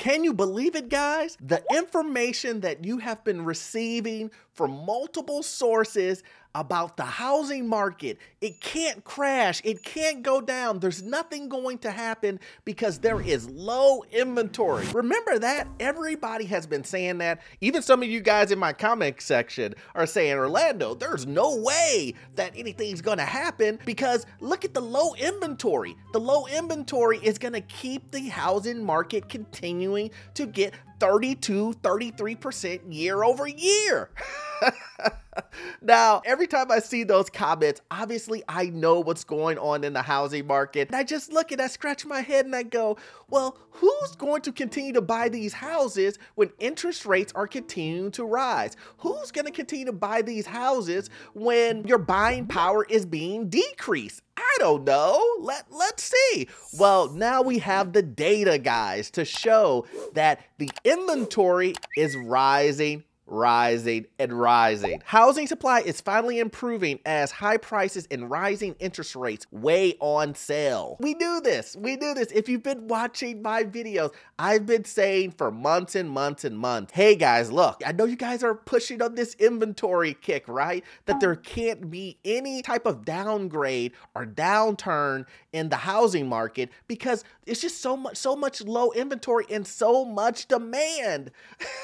Can you believe it, guys? The information that you have been receiving from multiple sources about the housing market. It can't crash. It can't go down. There's nothing going to happen because there is low inventory. Remember that? Everybody has been saying that. Even some of you guys in my comment section are saying, Orlando, there's no way that anything's going to happen because look at the low inventory. The low inventory is going to keep the housing market continuing to get 32, 33% year over year. now, every time I see those comments, obviously I know what's going on in the housing market. And I just look at and I scratch my head and I go, well, who's going to continue to buy these houses when interest rates are continuing to rise? Who's going to continue to buy these houses when your buying power is being decreased? I don't know. Let, let's see. Well, now we have the data, guys, to show that the inventory is rising rising and rising. Housing supply is finally improving as high prices and rising interest rates weigh on sale. We do this. We do this. If you've been watching my videos, I've been saying for months and months and months, hey guys, look, I know you guys are pushing on this inventory kick, right? That there can't be any type of downgrade or downturn in the housing market because it's just so much so much low inventory and so much demand.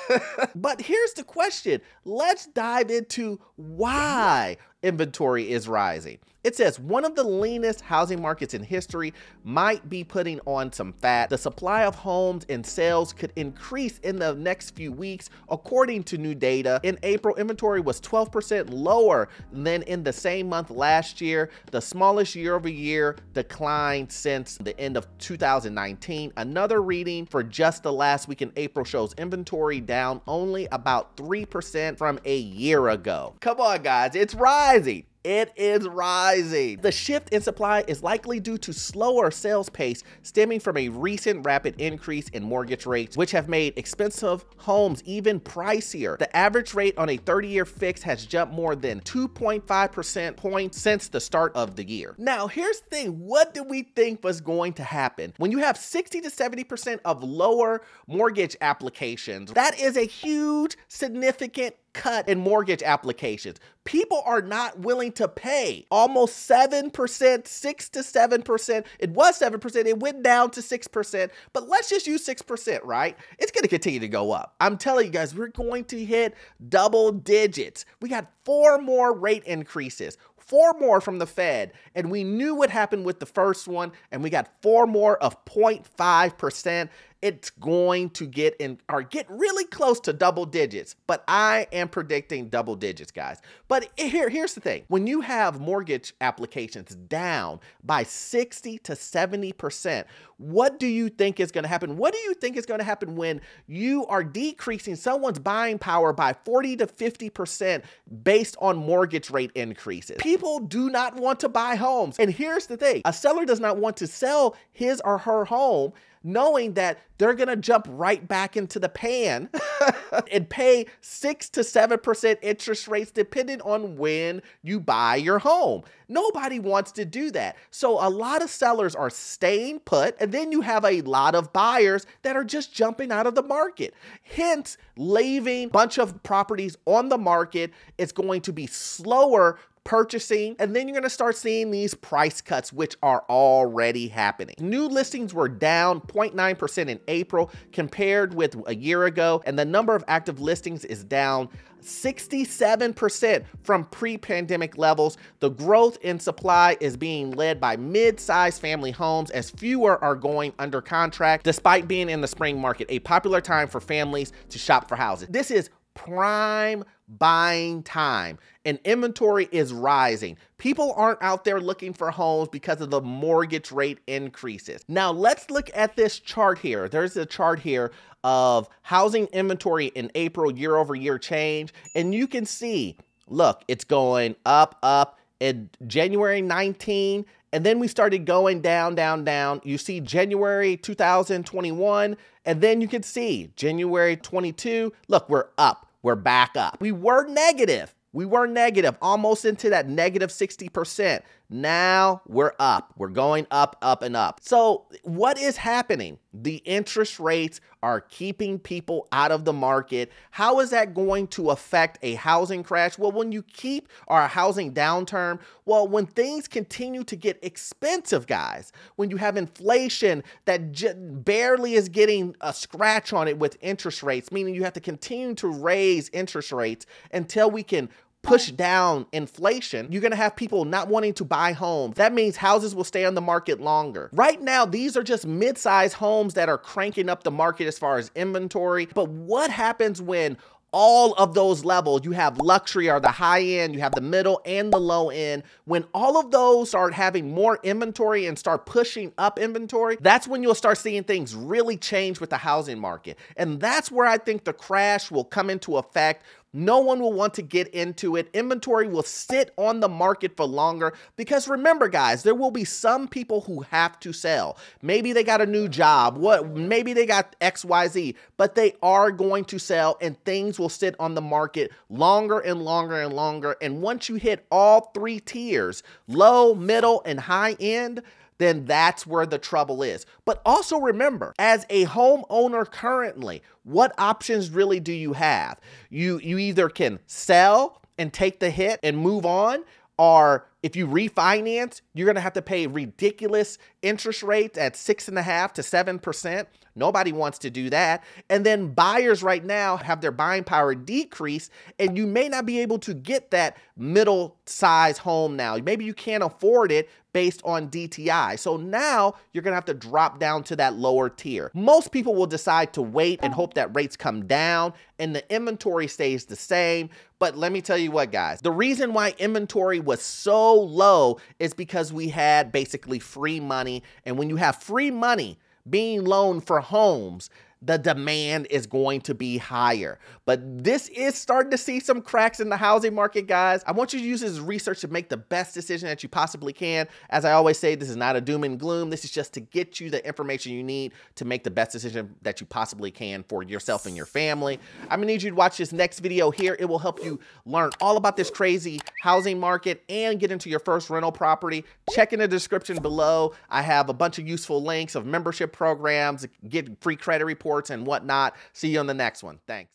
but here's the question. Let's dive into why inventory is rising. It says one of the leanest housing markets in history might be putting on some fat. The supply of homes and sales could increase in the next few weeks, according to new data. In April, inventory was 12% lower than in the same month last year, the smallest year over year decline since the end of 2019. Another reading for just the last week in April shows inventory down only about 3% from a year ago. Come on, guys, it's rising. It is rising. The shift in supply is likely due to slower sales pace stemming from a recent rapid increase in mortgage rates, which have made expensive homes even pricier. The average rate on a 30-year fix has jumped more than 2.5% points since the start of the year. Now, here's the thing. What did we think was going to happen? When you have 60 to 70% of lower mortgage applications, that is a huge, significant cut in mortgage applications. People are not willing to pay almost 7%, 6 to 7%. It was 7%, it went down to 6%, but let's just use 6%, right? It's going to continue to go up. I'm telling you guys, we're going to hit double digits. We got four more rate increases four more from the Fed, and we knew what happened with the first one, and we got four more of 0.5% it's going to get in or get really close to double digits, but I am predicting double digits, guys. But here, here's the thing. When you have mortgage applications down by 60 to 70%, what do you think is going to happen? What do you think is going to happen when you are decreasing someone's buying power by 40 to 50% based on mortgage rate increases? People do not want to buy homes. And here's the thing. A seller does not want to sell his or her home knowing that they're going to jump right back into the pan and pay 6 to 7% interest rates depending on when you buy your home. Nobody wants to do that. So a lot of sellers are staying put and then you have a lot of buyers that are just jumping out of the market. Hence, leaving a bunch of properties on the market is going to be slower purchasing, and then you're gonna start seeing these price cuts, which are already happening. New listings were down 0.9% in April compared with a year ago, and the number of active listings is down 67% from pre-pandemic levels. The growth in supply is being led by mid-sized family homes as fewer are going under contract despite being in the spring market, a popular time for families to shop for houses. This is prime buying time and inventory is rising. People aren't out there looking for homes because of the mortgage rate increases. Now let's look at this chart here. There's a chart here of housing inventory in April year over year change. And you can see, look, it's going up, up in January 19, and then we started going down, down, down. You see January 2021, and then you can see January 22. Look, we're up. We're back up. We were negative. We were negative, almost into that negative 60%. Now we're up. We're going up, up, and up. So, what is happening? the interest rates are keeping people out of the market. How is that going to affect a housing crash? Well, when you keep our housing downturn, well, when things continue to get expensive, guys, when you have inflation that barely is getting a scratch on it with interest rates, meaning you have to continue to raise interest rates until we can push down inflation, you're gonna have people not wanting to buy homes. That means houses will stay on the market longer. Right now, these are just mid-sized homes that are cranking up the market as far as inventory. But what happens when all of those levels. You have luxury or the high end, you have the middle and the low end. When all of those start having more inventory and start pushing up inventory, that's when you'll start seeing things really change with the housing market. And that's where I think the crash will come into effect no one will want to get into it. Inventory will sit on the market for longer because remember guys, there will be some people who have to sell. Maybe they got a new job, what maybe they got XYZ, but they are going to sell and things will sit on the market longer and longer and longer. And once you hit all three tiers, low, middle, and high end, then that's where the trouble is. But also remember, as a homeowner currently, what options really do you have? You you either can sell and take the hit and move on, or if you refinance, you're gonna have to pay ridiculous interest rates at six and a half to seven percent. Nobody wants to do that. And then buyers right now have their buying power decrease, and you may not be able to get that middle size home now. Maybe you can't afford it based on DTI. So now you're gonna have to drop down to that lower tier. Most people will decide to wait and hope that rates come down and the inventory stays the same. But let me tell you what, guys, the reason why inventory was so low is because we had basically free money. And when you have free money, being loaned for homes, the demand is going to be higher. But this is starting to see some cracks in the housing market, guys. I want you to use this research to make the best decision that you possibly can. As I always say, this is not a doom and gloom. This is just to get you the information you need to make the best decision that you possibly can for yourself and your family. I'm gonna need you to watch this next video here. It will help you learn all about this crazy housing market and get into your first rental property. Check in the description below. I have a bunch of useful links of membership programs, get free credit reports and whatnot. See you on the next one. Thanks.